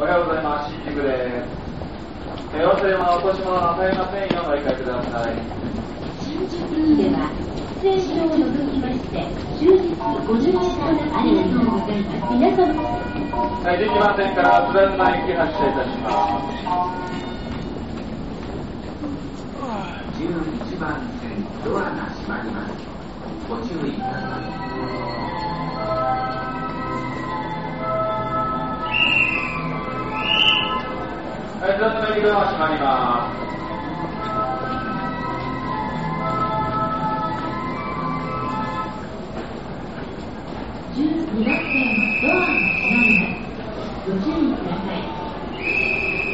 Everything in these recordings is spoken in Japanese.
おはようございます。新宿です。え、忘れ物、落とし物なさいませんよ。ご理解ください。新宿では出演者を除きまして終日50時間ありがとうございます。皆様はい、できませんから、津田沼駅発車い。たします。11番線ドアが閉まりますご注意くださいはい、津田沼駅ドアが閉まります。12番線ドアが閉まりますご注意ください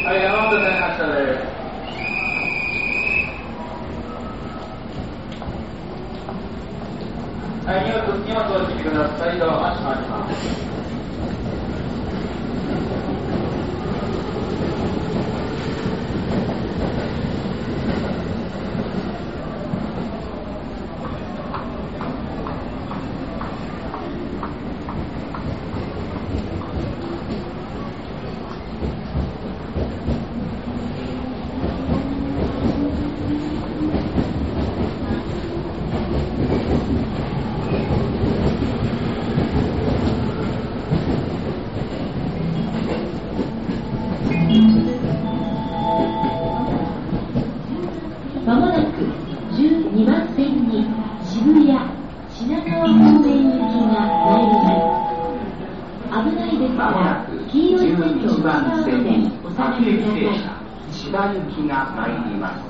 はい、山手線発車です。ないですかまもならく黄色い線路11内側番まで線お下がりください車千葉行きが参ります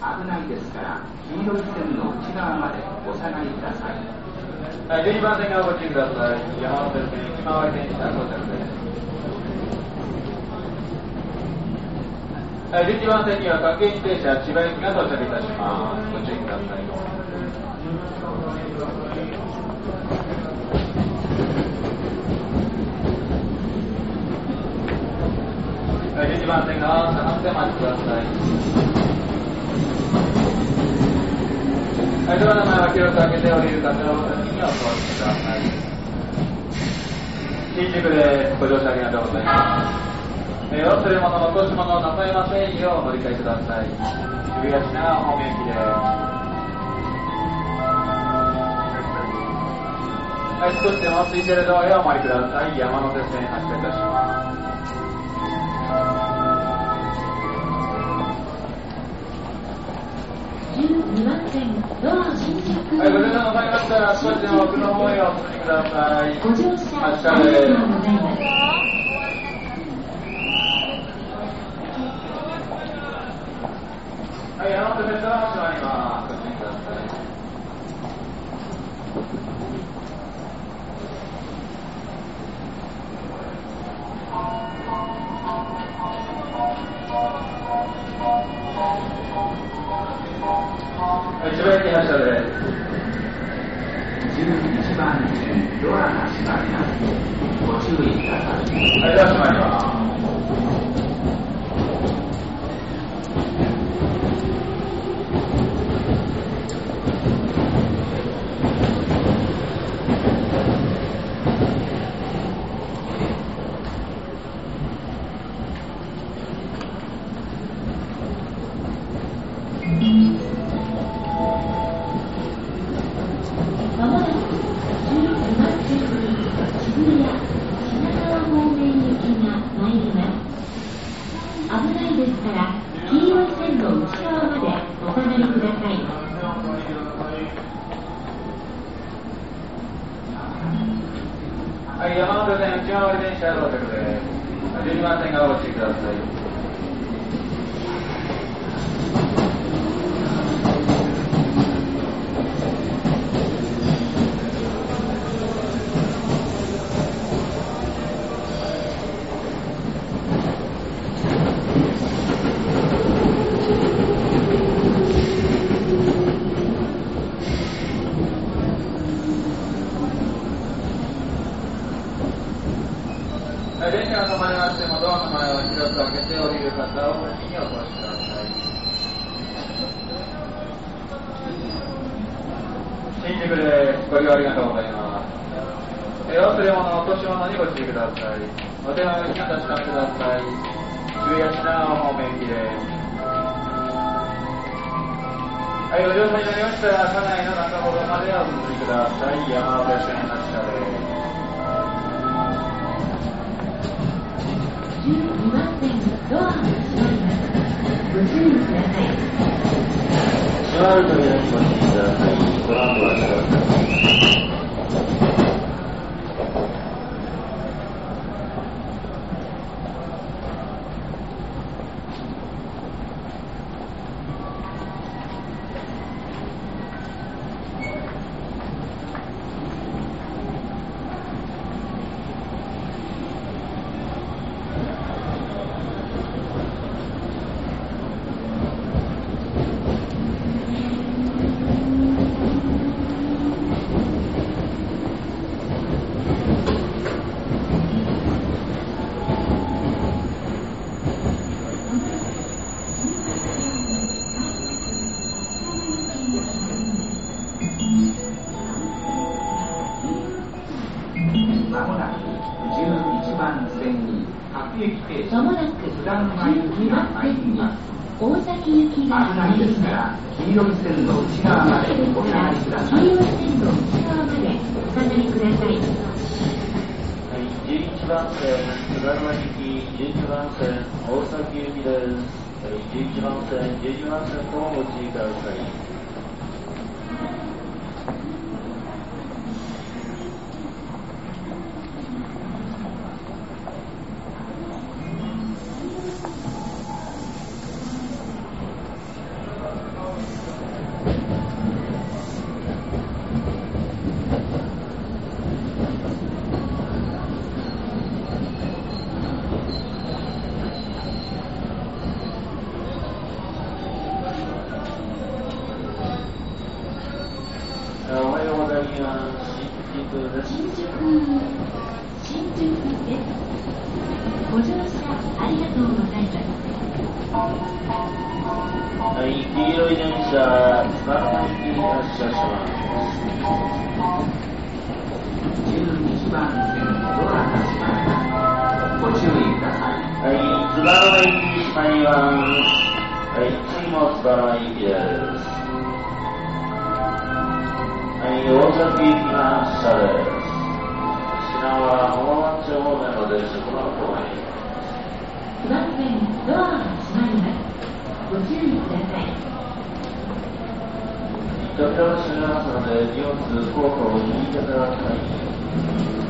危ないですから黄色い線の内側までお下がりください12番線がお越しください。山手線、ひまわり電車到着です。11番線には各駅停車、千葉駅が到着いたします。ご注意ください。はい、11番線が下がってお待ちください。はい、ドアの前は広く開けて降りる方の先にお座りください。新宿でご乗車ありがとうございます。えー忘れ物、落とし物をなさいませんようお乗り換えください。渋谷品川方面駅です。はい、少しでも空いているドアへお参りください。山手線発車いたします。12番線ドア新宿はい、ご乗車ございましたら少しでも奥の方へお進みください。ご乗車ありがとう。ございますはい、山手線ドアが閉まります。ご注意ください。はい、千葉駅発車です。11番線ドアが閉まりますご注意くださいはい、ドア閉まります。まもなく12番線に渋谷品川方面行きが参ります危ないですから黄色い線の内側までお下がりくださいはい、山手線内回り電車到着です。12番線がお越しください。電車が止まりましてもドアの前を広く開けて降りる方を先にお越しください。新宿で。ご利用ありがとうございます。えーお忘れ物、落とし物にご注意ください。お手前にお確かめください。渋谷品川方面行きです。はい、ご乗車になりましたら、車内の中ほどまでお進みください。山手線発車です。閉ままもなく12が番線に大崎行きが危ないですから黄色い線の内側までお下がりください黄色い線の内側までお下がりください。はい、11番線、津田沼行き、11番線、大崎行きです。はい、11番線、12番線ともご注意ください。あおはようございます。新宿です。新宿、新宿です。ご乗車ありがとうございます。はい、黄色い電車、津田沼行きに発車します。11番線ドアが閉まりますご注意くださいはい、津田沼行き閉まります。はい、次も津田沼行きです。はい、大崎行きが発車です。品川浜松町方面の電車、この後参ります。不安線ドアが閉まります。ご注意ください。扉を閉めますので、荷物、コートを引いてください。